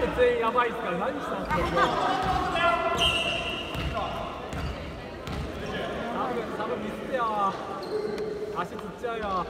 で全員やばいっすから何したんですか今日多分多分ミスってよ。足つっちゃうよ。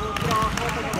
Vamos pra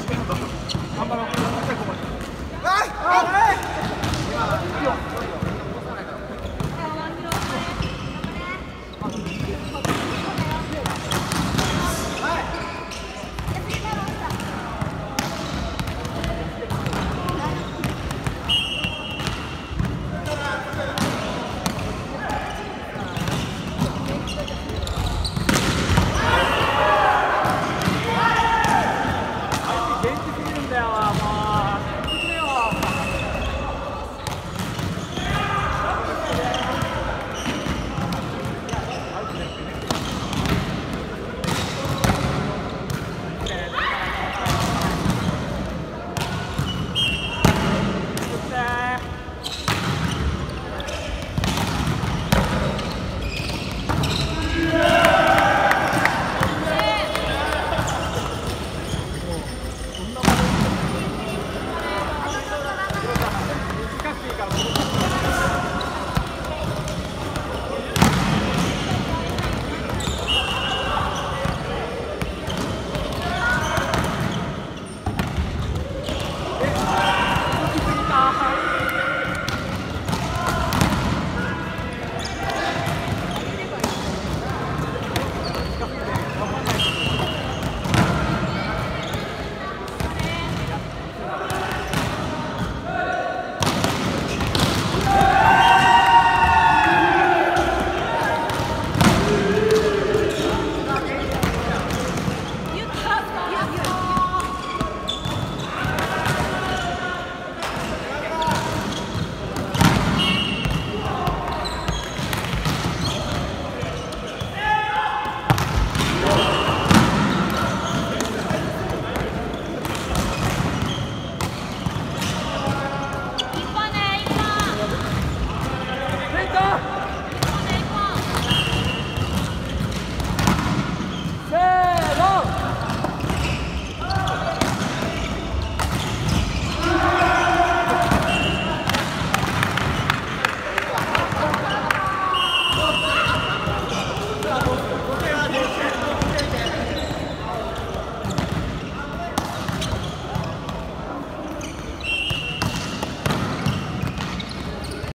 頑張ろう。